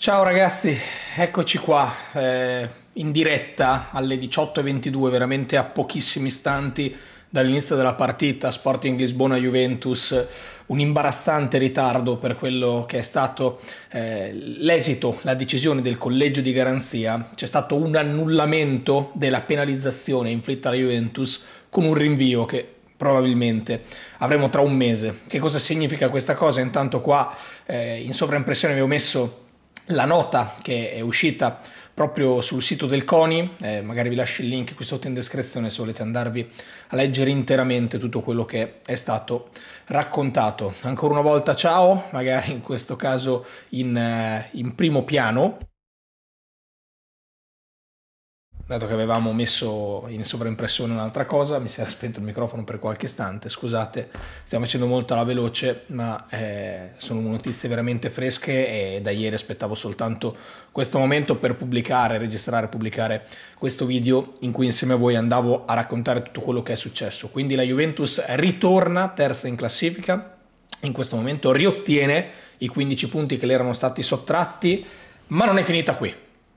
Ciao ragazzi, eccoci qua eh, in diretta alle 18.22, veramente a pochissimi istanti dall'inizio della partita Sporting Lisbona-Juventus, un imbarazzante ritardo per quello che è stato eh, l'esito, la decisione del collegio di garanzia, c'è stato un annullamento della penalizzazione inflitta alla Juventus con un rinvio che probabilmente avremo tra un mese. Che cosa significa questa cosa? Intanto qua eh, in sovraimpressione vi ho messo la nota che è uscita proprio sul sito del CONI, eh, magari vi lascio il link qui sotto in descrizione se volete andarvi a leggere interamente tutto quello che è stato raccontato. Ancora una volta ciao, magari in questo caso in, eh, in primo piano dato che avevamo messo in sovraimpressione un'altra cosa, mi si era spento il microfono per qualche istante, scusate, stiamo facendo molto alla veloce, ma eh, sono notizie veramente fresche e da ieri aspettavo soltanto questo momento per pubblicare, registrare, pubblicare questo video in cui insieme a voi andavo a raccontare tutto quello che è successo. Quindi la Juventus ritorna terza in classifica, in questo momento riottiene i 15 punti che le erano stati sottratti, ma non è finita qui,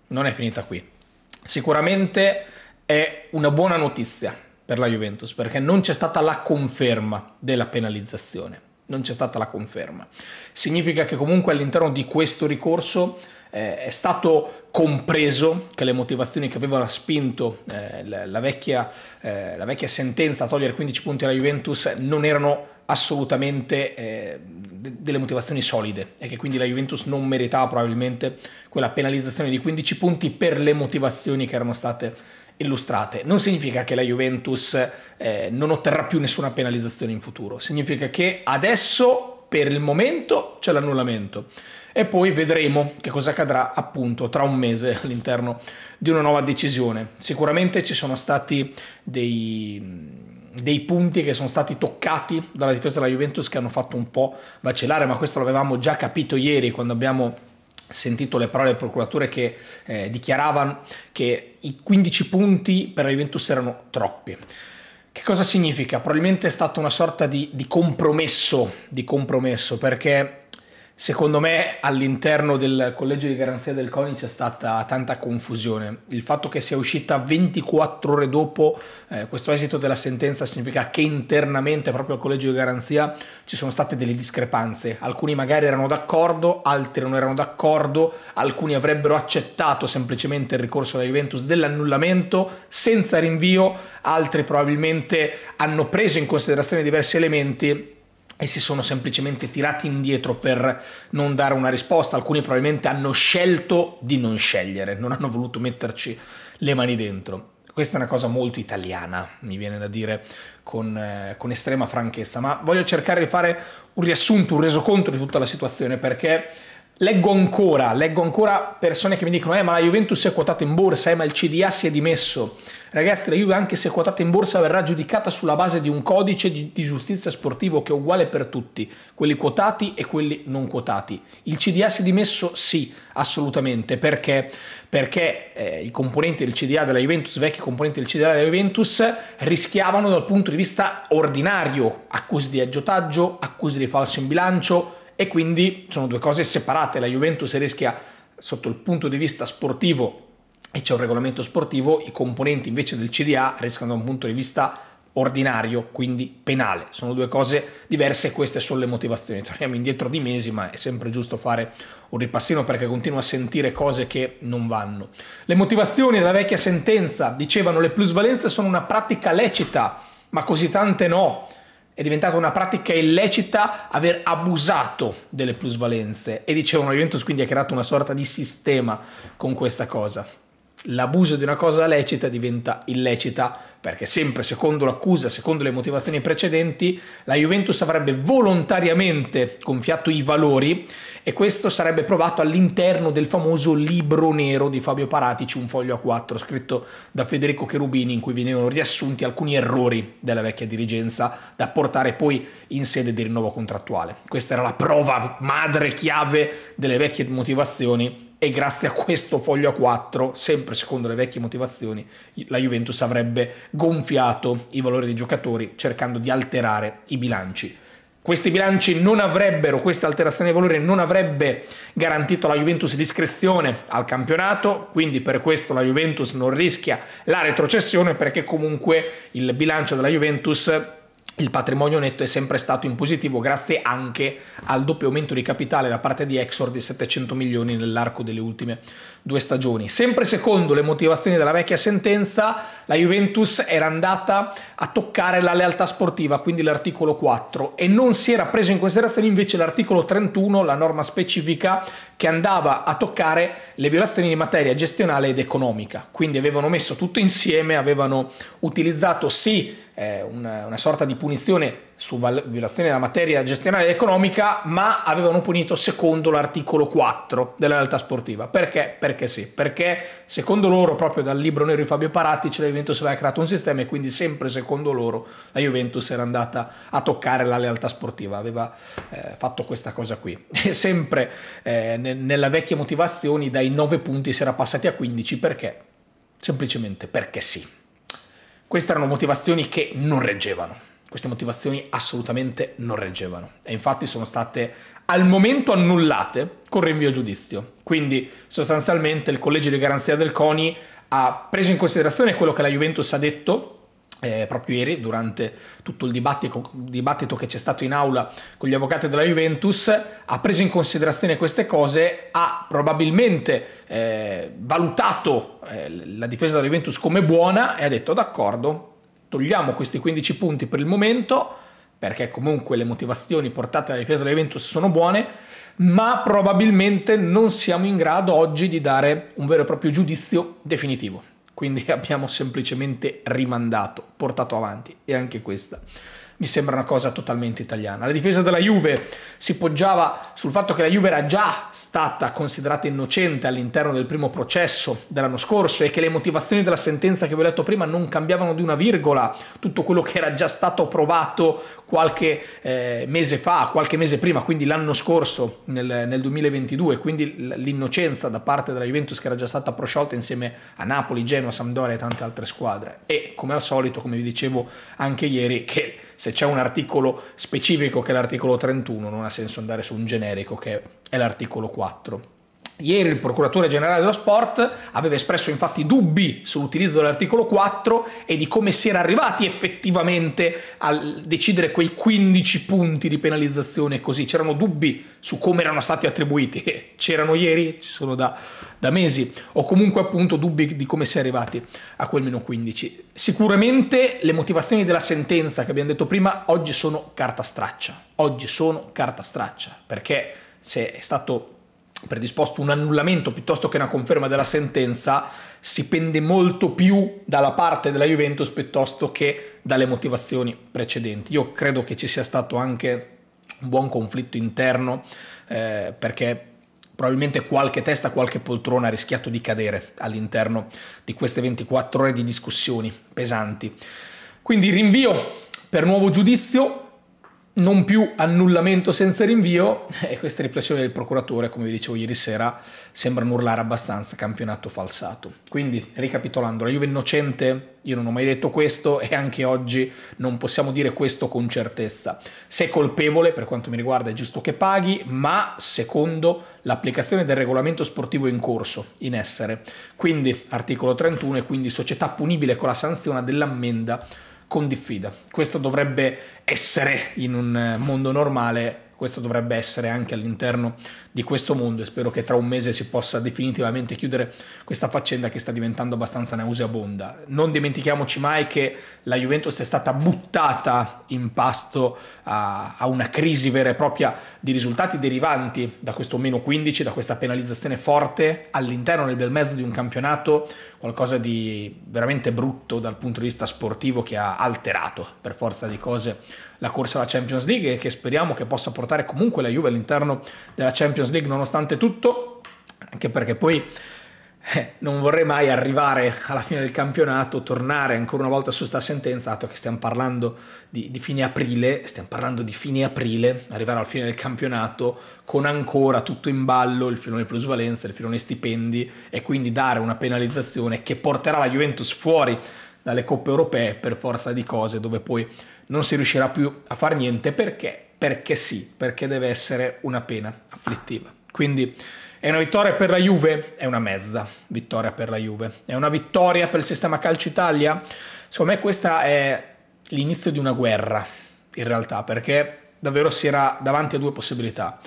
non è finita qui Sicuramente è una buona notizia per la Juventus perché non c'è stata la conferma della penalizzazione. Non c'è stata la conferma. Significa che comunque all'interno di questo ricorso eh, è stato compreso che le motivazioni che avevano spinto eh, la, vecchia, eh, la, vecchia, sentenza a togliere 15 punti alla Juventus non erano assolutamente eh, delle motivazioni solide e che quindi la Juventus non meritava probabilmente quella penalizzazione di 15 punti per le motivazioni che erano state illustrate. Non significa che la Juventus eh, non otterrà più nessuna penalizzazione in futuro, significa che adesso per il momento c'è l'annullamento e poi vedremo che cosa accadrà appunto tra un mese all'interno di una nuova decisione. Sicuramente ci sono stati dei dei punti che sono stati toccati dalla difesa della Juventus che hanno fatto un po' vacillare, ma questo l'avevamo già capito ieri quando abbiamo sentito le parole del procuratore che eh, dichiaravano che i 15 punti per la Juventus erano troppi. Che cosa significa? Probabilmente è stata una sorta di, di compromesso, di compromesso, perché Secondo me all'interno del collegio di garanzia del CONI c'è stata tanta confusione. Il fatto che sia uscita 24 ore dopo eh, questo esito della sentenza significa che internamente proprio al collegio di garanzia ci sono state delle discrepanze. Alcuni magari erano d'accordo, altri non erano d'accordo, alcuni avrebbero accettato semplicemente il ricorso alla Juventus dell'annullamento senza rinvio, altri probabilmente hanno preso in considerazione diversi elementi e si sono semplicemente tirati indietro per non dare una risposta. Alcuni probabilmente hanno scelto di non scegliere, non hanno voluto metterci le mani dentro. Questa è una cosa molto italiana, mi viene da dire con, eh, con estrema franchezza, ma voglio cercare di fare un riassunto, un resoconto di tutta la situazione perché Leggo ancora, leggo ancora persone che mi dicono eh ma la Juventus è quotata in borsa, eh ma il CDA si è dimesso. Ragazzi, la Juve anche se quotata in borsa verrà giudicata sulla base di un codice di, di, giustizia sportivo che è uguale per tutti, quelli quotati e quelli non quotati. Il CDA si è dimesso? Sì, assolutamente. Perché? Perché eh, i componenti del CDA della Juventus, vecchi componenti del CDA della Juventus, rischiavano dal punto di vista ordinario accuse di aggiotaggio, accuse di falso in bilancio, e quindi sono due cose separate. La Juventus rischia sotto il punto di vista sportivo e c'è un regolamento sportivo, i componenti invece del CDA rischiano da un punto di vista ordinario, quindi penale. Sono due cose diverse e queste sono le motivazioni. Torniamo indietro di mesi, ma è sempre giusto fare un ripassino perché continuo a sentire cose che non vanno. Le motivazioni della vecchia sentenza dicevano le plusvalenze sono una pratica lecita, ma così tante no è diventata una pratica illecita aver abusato delle plusvalenze e dicevano Juventus quindi ha creato una sorta di sistema con questa cosa l'abuso di una cosa lecita diventa illecita perché sempre secondo l'accusa, secondo le motivazioni precedenti, la Juventus avrebbe volontariamente gonfiato i valori e questo sarebbe provato all'interno del famoso libro nero di Fabio Paratici, un foglio a quattro, scritto da Federico Cherubini, in cui venivano riassunti alcuni errori della vecchia dirigenza da portare poi in sede di rinnovo contrattuale. Questa era la prova madre chiave delle vecchie motivazioni e grazie a questo foglio a 4, sempre secondo le vecchie motivazioni, la Juventus avrebbe gonfiato i valori dei giocatori cercando di alterare i bilanci. questi bilanci non avrebbero, questa alterazione di valore non avrebbe garantito alla Juventus discrezione al campionato, quindi per questo la Juventus non rischia la retrocessione perché comunque il bilancio della Juventus il patrimonio netto è sempre stato in positivo grazie anche al doppio aumento di capitale da parte di Exor di 700 milioni nell'arco delle ultime due stagioni. Sempre secondo le motivazioni della vecchia sentenza, la Juventus era andata a toccare la lealtà sportiva, quindi l'articolo 4, e non si era preso in considerazione invece l'articolo 31, la norma specifica che andava a toccare le violazioni di materia gestionale ed economica. Quindi avevano messo tutto insieme, avevano utilizzato sì eh, una, una, sorta di punizione su violazione della materia gestionale ed economica, ma avevano punito secondo l'articolo 4 della realtà sportiva. Perché? Perché sì, perché secondo loro, proprio dal libro nero di Fabio Paratici, la Juventus aveva creato un sistema e quindi sempre secondo loro la Juventus era andata a toccare la lealtà sportiva, aveva eh, fatto questa cosa qui. E sempre eh, ne, nella vecchia motivazioni dai 9 punti si era passati a 15 perché? Semplicemente perché sì. Queste erano motivazioni che non reggevano. Queste motivazioni assolutamente non reggevano e infatti sono state al momento annullate con rinvio a giudizio. Quindi sostanzialmente il collegio di garanzia del CONI ha preso in considerazione quello che la Juventus ha detto eh, proprio ieri durante tutto il dibattito, dibattito, che c'è stato in aula con gli avvocati della Juventus, ha preso in considerazione queste cose, ha probabilmente eh, valutato eh, la difesa della Juventus come buona e ha detto d'accordo, togliamo questi 15 punti per il momento, perché comunque le motivazioni portate alla difesa della Juventus sono buone, ma probabilmente non siamo in grado oggi di dare un vero e proprio giudizio definitivo quindi abbiamo semplicemente rimandato, portato avanti. E anche questa mi sembra una cosa totalmente italiana. La difesa della Juve si poggiava sul fatto che la Juve era già stata considerata innocente all'interno del primo processo dell'anno scorso e che le motivazioni della sentenza che vi ho letto prima non cambiavano di una virgola, tutto quello che era già stato approvato qualche eh, mese fa, qualche mese prima, quindi l'anno scorso, nel, nel 2022, quindi l'innocenza da parte della Juventus che era già stata prosciolta insieme a Napoli, Genoa, Sampdoria e tante altre squadre. E come al solito, come vi dicevo anche ieri, che se c'è un articolo specifico che è l'articolo 31, non ha senso andare su un generico che è l'articolo 4. Ieri il procuratore generale dello sport aveva espresso infatti dubbi sull'utilizzo dell'articolo 4 e di come si era arrivati effettivamente a decidere quei 15 punti di penalizzazione così. C'erano dubbi su come erano stati attribuiti. C'erano ieri, ci sono da, da mesi, o comunque appunto dubbi di come si è arrivati a quel meno 15. Sicuramente le motivazioni della sentenza che abbiamo detto prima oggi sono carta straccia. Oggi sono carta straccia perché se è stato predisposto un annullamento piuttosto che una conferma della sentenza, si pende molto più dalla parte della Juventus piuttosto che dalle motivazioni precedenti. Io credo che ci sia stato anche un buon conflitto interno eh, perché probabilmente qualche testa, qualche poltrona ha rischiato di cadere all'interno di queste 24 ore di discussioni pesanti. Quindi rinvio per nuovo giudizio, non più annullamento senza rinvio e queste riflessioni del procuratore, come vi dicevo ieri sera, sembrano urlare abbastanza campionato falsato. Quindi, ricapitolando, la Juve innocente, io non ho mai detto questo e anche oggi non possiamo dire questo con certezza. Se è colpevole, per quanto mi riguarda, è giusto che paghi, ma secondo l'applicazione del regolamento sportivo in corso, in essere. Quindi, articolo 31 e quindi società punibile con la sanzione dell'ammenda con diffida. Questo dovrebbe essere in un mondo normale questo dovrebbe essere anche all'interno di questo mondo e spero che tra un mese si possa definitivamente chiudere questa faccenda che sta diventando abbastanza nauseabonda. Non dimentichiamoci mai che la Juventus è stata buttata in pasto a, a una crisi vera e propria di risultati derivanti da questo meno 15, da questa penalizzazione forte all'interno del bel mezzo di un campionato, qualcosa di veramente brutto dal punto di vista sportivo che ha alterato per forza di cose la corsa alla Champions League e che speriamo che possa portare comunque la Juve all'interno della Champions League nonostante tutto, anche perché poi eh, non vorrei mai arrivare alla fine del campionato, tornare ancora una volta su questa sentenza, dato che stiamo parlando di, di, fine aprile, stiamo parlando di fine aprile, arrivare alla fine del campionato con ancora tutto in ballo, il filone plusvalenza, il filone stipendi e quindi dare una penalizzazione che porterà la Juventus fuori dalle coppe europee per forza di cose, dove poi non si riuscirà più a fare niente perché perché sì, perché deve essere una pena afflittiva. Quindi è una vittoria per la Juve? È una mezza vittoria per la Juve. È una vittoria per il sistema calcio Italia? Secondo me questa è l'inizio di una guerra, in realtà, perché davvero si era davanti a due possibilità.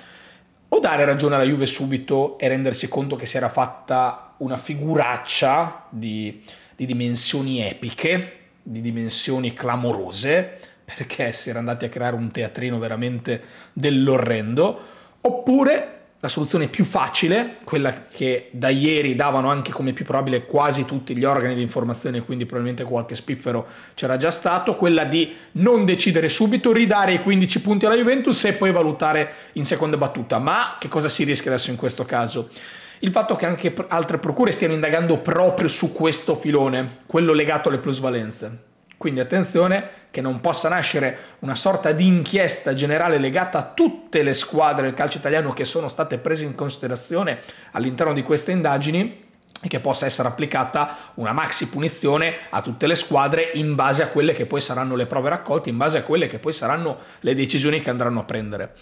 O dare ragione alla Juve subito e rendersi conto che si era fatta una figuraccia di, di dimensioni epiche, di dimensioni clamorose, perché si era andati a creare un teatrino veramente dell'orrendo, oppure la soluzione più facile, quella che da ieri davano anche come più probabile quasi tutti gli organi di informazione, quindi probabilmente qualche spiffero c'era già stato, quella di non decidere subito, ridare i 15 punti alla Juventus e poi valutare in seconda battuta. Ma che cosa si rischia adesso in questo caso? Il fatto che anche altre procure stiano indagando proprio su questo filone, quello legato alle plusvalenze. Quindi attenzione che non possa nascere una sorta di inchiesta generale legata a tutte le squadre del calcio italiano che sono state prese in considerazione all'interno di queste indagini e che possa essere applicata una maxi punizione a tutte le squadre in base a quelle che poi saranno le prove raccolte, in base a quelle che poi saranno le decisioni che andranno a prendere.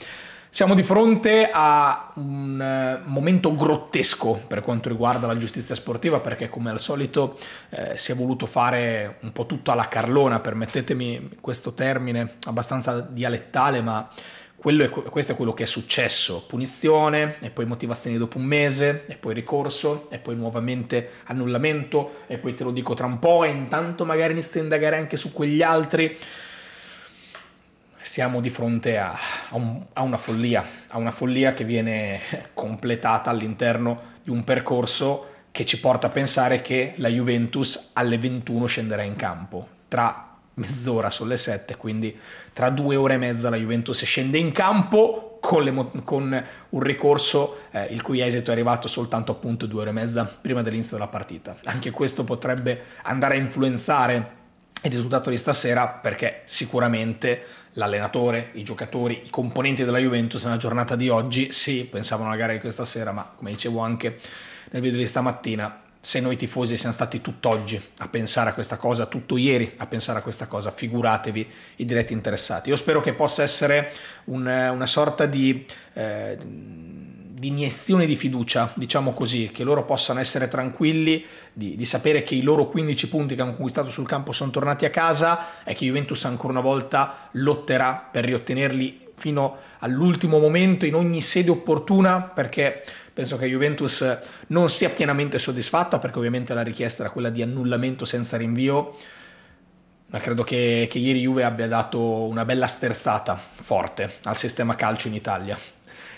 Siamo di fronte a un eh, momento grottesco per quanto riguarda la giustizia sportiva perché come al solito eh, si è voluto fare un po' tutto alla carlona, permettetemi questo termine abbastanza dialettale, ma è, questo è quello che è successo, punizione e poi motivazioni dopo un mese e poi ricorso e poi nuovamente annullamento e poi te lo dico tra un po' e intanto magari inizio a indagare anche su quegli altri siamo di fronte a, a, un, a, una follia, a una follia che viene completata all'interno di un percorso che ci porta a pensare che la Juventus alle 21 scenderà in campo. Tra mezz'ora sono le 7, quindi tra due ore e mezza la Juventus scende in campo con, le, con un ricorso eh, il cui esito è arrivato soltanto appunto due ore e mezza prima dell'inizio della partita. Anche questo potrebbe andare a influenzare il risultato di stasera perché sicuramente l'allenatore, i giocatori, i componenti della Juventus nella giornata di oggi sì, pensavano alla gara di questa sera, ma come dicevo anche nel video di stamattina, se noi tifosi siamo stati tutt'oggi a pensare a questa cosa, tutto ieri a pensare a questa cosa, figuratevi i diretti interessati. Io spero che possa essere un, una sorta di... Eh, di iniezione di fiducia, diciamo così, che loro possano essere tranquilli di, di, sapere che i loro 15 punti che hanno conquistato sul campo sono tornati a casa e che Juventus ancora una volta lotterà per riottenerli fino all'ultimo momento in ogni sede opportuna perché penso che Juventus non sia pienamente soddisfatta perché ovviamente la richiesta era quella di annullamento senza rinvio ma credo che, che ieri Juve abbia dato una bella sterzata forte al sistema calcio in Italia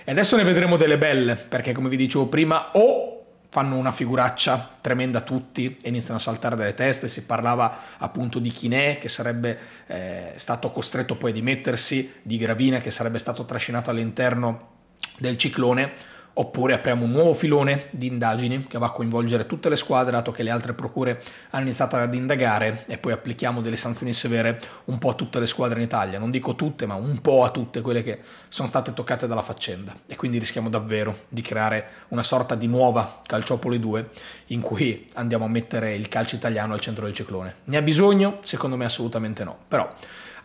e adesso ne vedremo delle belle, perché come vi dicevo prima, o fanno una figuraccia tremenda tutti e iniziano a saltare dalle teste, si parlava appunto di Chinè che sarebbe eh, stato costretto poi a dimettersi, di Gravina che sarebbe stato trascinato all'interno del ciclone, oppure apriamo un nuovo filone di indagini che va a coinvolgere tutte le squadre, dato che le altre procure hanno iniziato ad indagare e poi applichiamo delle sanzioni severe un po' a tutte le squadre in Italia, non dico tutte, ma un po' a tutte quelle che sono state toccate dalla faccenda e quindi rischiamo davvero di creare una sorta di nuova Calciopoli 2 in cui andiamo a mettere il calcio italiano al centro del ciclone. Ne ha bisogno? Secondo me assolutamente no, però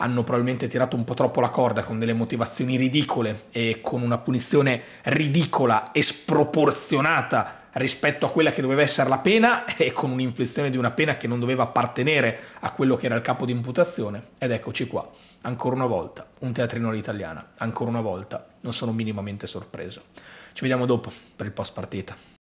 hanno probabilmente tirato un po' troppo la corda con delle motivazioni ridicole e con una punizione ridicola e sproporzionata rispetto a quella che doveva essere la pena e con un'inflizione di una pena che non doveva appartenere a quello che era il capo di imputazione. Ed eccoci qua, ancora una volta, un teatrino all'italiana, ancora una volta, non sono minimamente sorpreso. Ci vediamo dopo per il post partita.